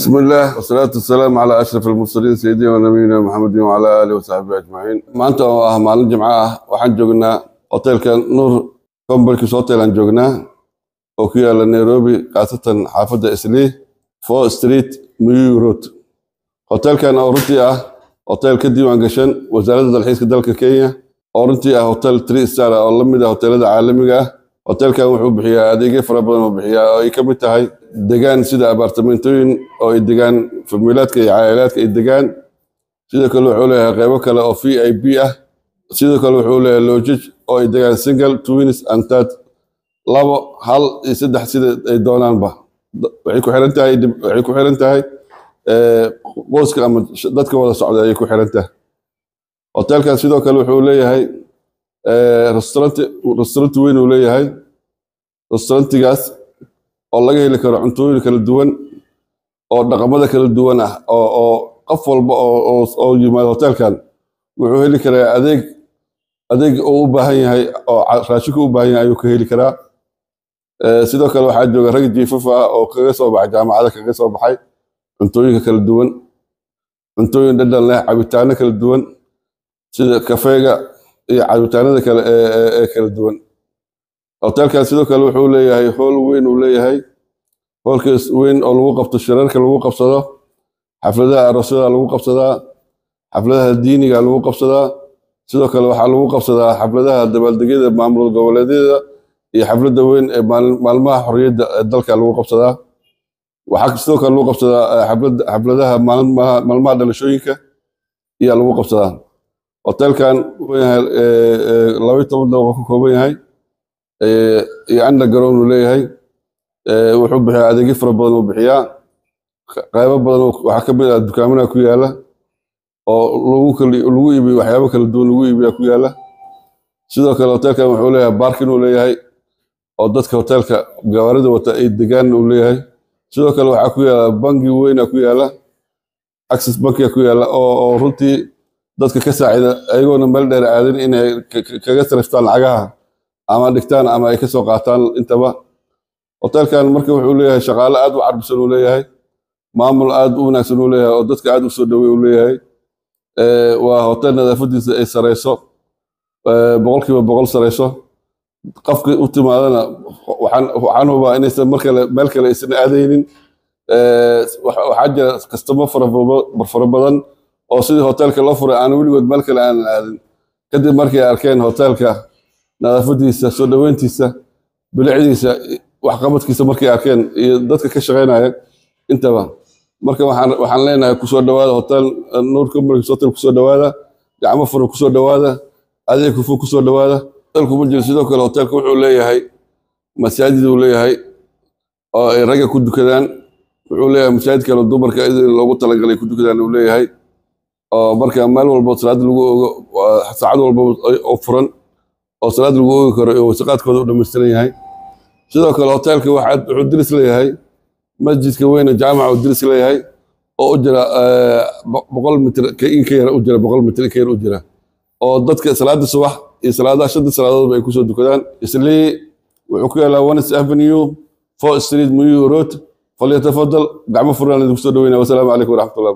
بسم الله والصلاة والسلام على أشرف المرسلين سيدنا ونبينا محمد وعلى آله وصحبه أجمعين maanta oo ah maalin jimco ah waxaan joognaa hotelka nuur comberkis hotel aan joognaa oo ku yaala nairobi khaasatan xaafadda islii four street miyu road hotelkan oo runtii ah hotel ka diiwaan gashan wasaaradda dalxiiska dalka kenya oo runtii ah hotel three star ah oo la mid ah hotelada caalamiga ah hotelkan wuxuu bixiyaa adeegyo fara badan uu bixiyaa oo ay ka mid tahay degaan sida abaartamentooyin oo ay degaan familaadka iyo caa'ilaadka ay degaan sidoo kale wuxuu leeyahay qaybo kale oo v i b ah sidoo kale wuxuu leeyahay lojij oo ay degaan single twins and third labo hal iyo saddex sida ay doonaanba. Waxay ku xiran tahay waxay ku xiran tahay qoyska ama dadka wada socda ayay ku xiran tahay. Hotelkan sidoo kale wuxuu leeyahay restaurant restaurant weyn uu leeyahay. Restaurantigaas oo laga heli karo cuntooyin kala duwan oo dhaqamada kala duwan ah oo qof walba oo yimaado hotelkan wuxuu heli karaa adeeg adeeg uu u baahan yahay oo raashinku u baahan yahay ayuu ka heli karaa. Sidoo kale waxaa jooga rag jiifaf ah oo kaga soo baxay jaamacada kaga soo baxay cuntooyinka kala duwan cuntooyin dhadhan leh cabitaano kala duwan sida kafeega iyo cabitaanada kale ee kala duwan hotelkan sidoo kale wuxuu leeyahay hool weyn uu leeyahay. Hoolkaas weyn oo lagu qabto shirarka lagu qabsado xafladaha aroosyada lagu qabsadaa xafladaha diiniga lagu qabsadaa sidoo kale waxaa lagu qabsadaa xafladaha dabaaldegyada maamul goboleedyada iyo xafladda weyn ee maalmaha xorriyadda ee dalka lagu qabsadaa waxaa sidoo kale lagu qabsadaa xafladaha maalmaha dhalashooyinka ayaa lagu qabsadaa hotelkan yahay labaiy toban dabaqo ka kooban yahay underground uu leeyahay wuxuu bixiyaa adeegyo fara badan uu bixiyaa qaybo badan waxaa ka mid ah dukaamana ku yaalla oo lagu iibiyo waxyaabo kala duwan lagu iibiyaa ku yaalla sidoo kale hotelkan wuxuu leeyahay barkin uu leeyahay oo dadka hotelka gawaarida wata ay degaan uu leeyahay. Sidoo kale waxaa ku yaalla bangi weyna ku yaalla access bankiga ku yaalla oo oo runtii dadka ka saacida ayagoona meel dheer aadin inay kaga sariftaan lacagaha ama dhigtaan ama ay ka soo qaataan intaba. Hotelkan marka wuxuu leeyahay shaqaale aad u carbisan uu leeyahay maamul aad u wanaagsan uu leeyahay oo dadka aad u soo dhowey uu leeyahay. Waa hotel nadaafadiisa ay sareyso. Boqolkiiba boqol sareyso. Qofka u timaadana waxaan hubaa inaysan mar kale meel kale aysan aadaynin. Waxaa jira kastamo fara badan oo sidii hotelka loo furay aan weligood meel kale aanan aadin. Kadib markay arkeen hotelka nadaafadiisa soo dhoweyntiisa bilicdiisa waxqabadkiisa markay arkeen iyo dadka ka shaqaynaya intaba marka waxaan leenahay ku soo dhawaada hotel nuur combergs hotel ku soo dhawaada gacmo furo ku soo dhawaada adeeg kufu ku soo dhawaada. Hotelku ma jiro sidoo kale hotelka wuxuu leeyahay masaajid uu leeyahay oo ay ragga ku dukadaan. Wuxuu leeyahay masaajid kale dumarka loogu talagalay ku dukadaan uu leeyahay oo marka meel walba salaad lagu ogo saacad walba oo furan oo salaad lagu oogi karo oo wasaqaadkooda u dhammaystiran yahay. Sidoo kale hotelka waxaa wuxuu diris leeyahay masjidka weyne jaamaca uu diris leeyahay oo u jira boqol mitr in ka yar u jira boqol mitr in ka yar u jira. Oo dadka salaada subax iyo salaadaha shanta salaadoodba ay ku soo dukadaan. Islii wuxuu ku yaalaa ones avenue four street muyu road. Falyatafadal gacmo furaan idinku soo dhaweynaya wasalaamu calaykum waraxmatullah